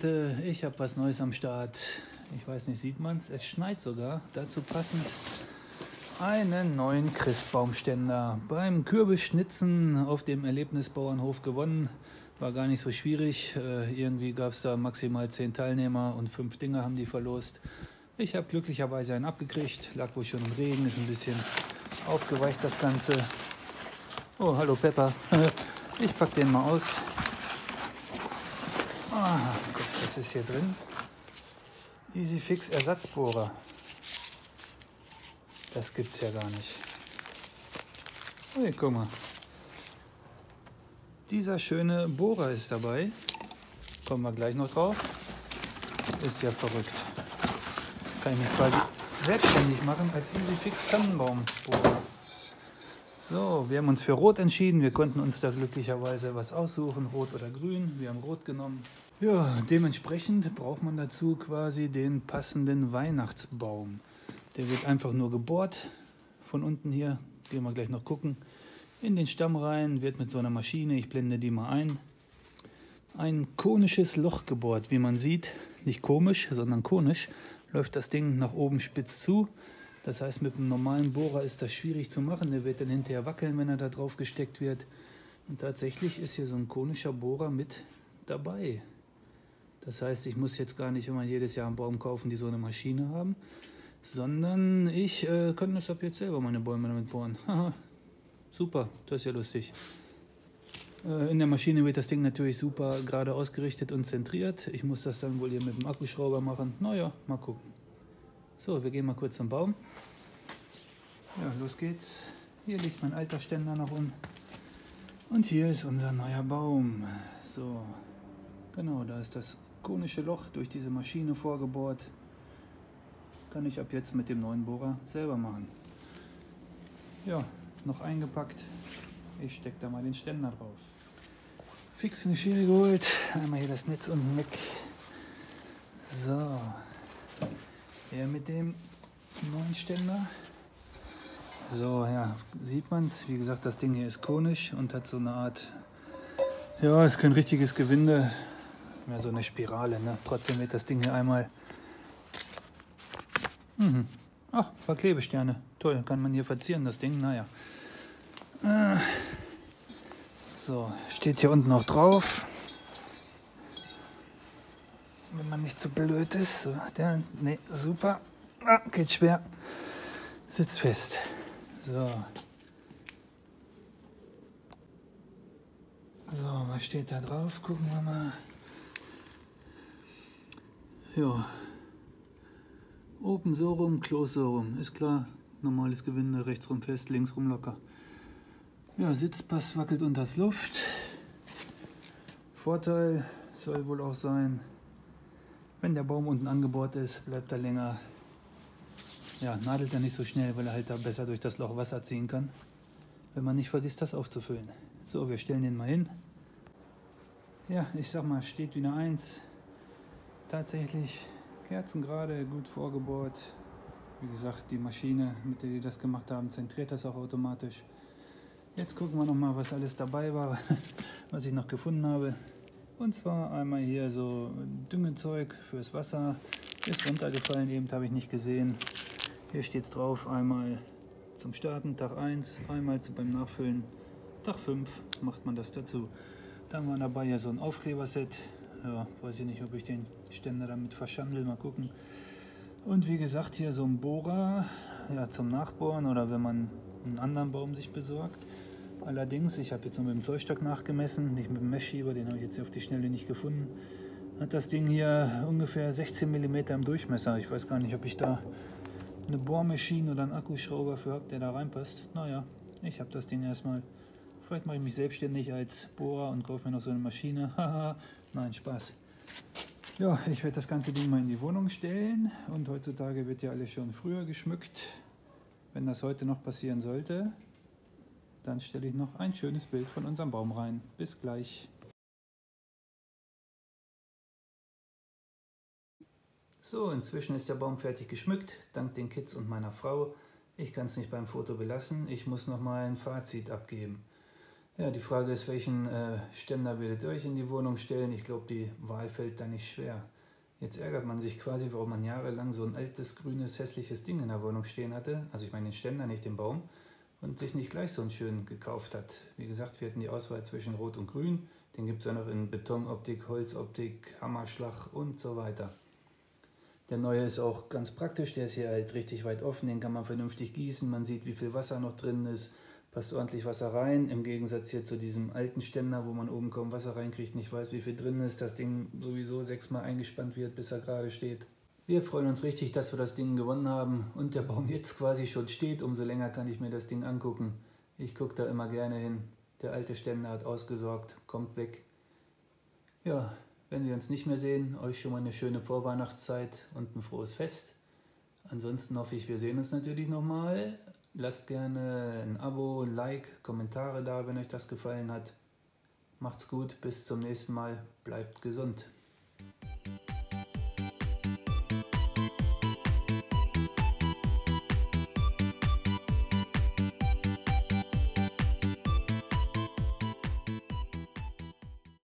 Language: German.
Leute, ich habe was Neues am Start. Ich weiß nicht, sieht man es? Es schneit sogar. Dazu passend einen neuen Christbaumständer. Beim Kürbisschnitzen auf dem Erlebnisbauernhof gewonnen. War gar nicht so schwierig. Äh, irgendwie gab es da maximal zehn Teilnehmer und fünf Dinge haben die verlost. Ich habe glücklicherweise einen abgekriegt. Lag wohl schon im Regen, ist ein bisschen aufgeweicht das Ganze. Oh, hallo Pepper. Ich pack den mal aus. Ah, was ist hier drin? EasyFix Ersatzbohrer. Das gibt's ja gar nicht. Hey, guck mal. Dieser schöne Bohrer ist dabei. Kommen wir gleich noch drauf. Ist ja verrückt. Kann ich mich quasi selbstständig machen als EasyFix Tannenbaumbohrer. So, wir haben uns für Rot entschieden. Wir konnten uns da glücklicherweise was aussuchen, Rot oder Grün. Wir haben Rot genommen. Ja, dementsprechend braucht man dazu quasi den passenden Weihnachtsbaum. Der wird einfach nur gebohrt. Von unten hier, gehen wir gleich noch gucken. In den Stamm rein, wird mit so einer Maschine, ich blende die mal ein, ein konisches Loch gebohrt. Wie man sieht, nicht komisch, sondern konisch, läuft das Ding nach oben spitz zu. Das heißt, mit einem normalen Bohrer ist das schwierig zu machen. Der wird dann hinterher wackeln, wenn er da drauf gesteckt wird. Und tatsächlich ist hier so ein konischer Bohrer mit dabei. Das heißt, ich muss jetzt gar nicht immer jedes Jahr einen Baum kaufen, die so eine Maschine haben, sondern ich äh, kann das ab jetzt selber meine Bäume damit bohren. Super, das ist ja lustig. Äh, in der Maschine wird das Ding natürlich super gerade ausgerichtet und zentriert. Ich muss das dann wohl hier mit dem Akkuschrauber machen. Naja, mal gucken. So, wir gehen mal kurz zum Baum. Ja, los geht's. Hier liegt mein alter Ständer noch um. Und hier ist unser neuer Baum. So, genau, da ist das konische Loch durch diese Maschine vorgebohrt. Kann ich ab jetzt mit dem neuen Bohrer selber machen. Ja, noch eingepackt. Ich stecke da mal den Ständer drauf. Fix eine Schere geholt. Einmal hier das Netz unten weg. So, hier mit dem neuen Ständer. So, ja, sieht man es. Wie gesagt, das Ding hier ist konisch und hat so eine Art, ja, ist kein richtiges Gewinde, mehr so eine Spirale. Ne? Trotzdem wird das Ding hier einmal, mhm. ach, Verklebesterne. Toll, kann man hier verzieren, das Ding, naja. Äh, so, steht hier unten noch drauf wenn man nicht zu so blöd ist. So, der, nee, super. Ah, geht schwer. Sitzt fest. So. So, was steht da drauf? Gucken wir mal. Ja. Oben so rum, Close so rum. Ist klar. Normales Gewinde, rechts rum fest, links rum locker. Ja, Sitzpass wackelt unter das Luft. Vorteil soll wohl auch sein, wenn der Baum unten angebohrt ist, bleibt er länger. Ja, nadelt er nicht so schnell, weil er halt da besser durch das Loch Wasser ziehen kann. Wenn man nicht vergisst, das aufzufüllen. So, wir stellen den mal hin. Ja, ich sag mal, steht wie eine Eins. Tatsächlich kerzengerade, gut vorgebohrt. Wie gesagt, die Maschine, mit der die das gemacht haben, zentriert das auch automatisch. Jetzt gucken wir noch mal, was alles dabei war, was ich noch gefunden habe. Und zwar einmal hier so Düngezeug fürs Wasser. Ist runtergefallen, eben habe ich nicht gesehen. Hier steht es drauf, einmal zum Starten, Tag 1, einmal beim Nachfüllen, Tag 5 macht man das dazu. Dann wir dabei hier so ein Aufkleberset. Ja, weiß ich nicht, ob ich den Ständer damit verschandel, mal gucken. Und wie gesagt, hier so ein Bohrer ja, zum Nachbohren oder wenn man einen anderen Baum sich besorgt. Allerdings, ich habe jetzt nur mit dem Zollstock nachgemessen, nicht mit dem Messschieber, den habe ich jetzt auf die Schnelle nicht gefunden. Hat das Ding hier ungefähr 16 mm im Durchmesser. Ich weiß gar nicht, ob ich da eine Bohrmaschine oder einen Akkuschrauber für habe, der da reinpasst. Naja, ich habe das Ding erstmal. Vielleicht mache ich mich selbstständig als Bohrer und kaufe mir noch so eine Maschine. Haha, nein, Spaß. Ja, ich werde das ganze Ding mal in die Wohnung stellen. Und heutzutage wird ja alles schon früher geschmückt. Wenn das heute noch passieren sollte, dann stelle ich noch ein schönes Bild von unserem Baum rein. Bis gleich. So, inzwischen ist der Baum fertig geschmückt, dank den Kids und meiner Frau. Ich kann es nicht beim Foto belassen, ich muss noch mal ein Fazit abgeben. Ja, die Frage ist, welchen äh, Ständer werdet ihr euch in die Wohnung stellen? Ich glaube, die Wahl fällt da nicht schwer. Jetzt ärgert man sich quasi, warum man jahrelang so ein altes, grünes, hässliches Ding in der Wohnung stehen hatte. Also ich meine den Ständer, nicht den Baum. Und sich nicht gleich so einen schönen gekauft hat. Wie gesagt, wir hatten die Auswahl zwischen Rot und Grün. Den gibt es ja noch in Betonoptik, Holzoptik, Hammerschlag und so weiter. Der neue ist auch ganz praktisch, der ist hier halt richtig weit offen, den kann man vernünftig gießen, man sieht wie viel Wasser noch drin ist passt ordentlich Wasser rein. Im Gegensatz hier zu diesem alten Ständer, wo man oben kaum Wasser reinkriegt, nicht weiß, wie viel drin ist. Das Ding sowieso sechsmal eingespannt wird, bis er gerade steht. Wir freuen uns richtig, dass wir das Ding gewonnen haben und der Baum jetzt quasi schon steht. Umso länger kann ich mir das Ding angucken. Ich gucke da immer gerne hin. Der alte Ständer hat ausgesorgt, kommt weg. Ja, wenn wir uns nicht mehr sehen, euch schon mal eine schöne Vorweihnachtszeit und ein frohes Fest. Ansonsten hoffe ich, wir sehen uns natürlich nochmal Lasst gerne ein Abo, ein Like, Kommentare da, wenn euch das gefallen hat. Macht's gut, bis zum nächsten Mal, bleibt gesund.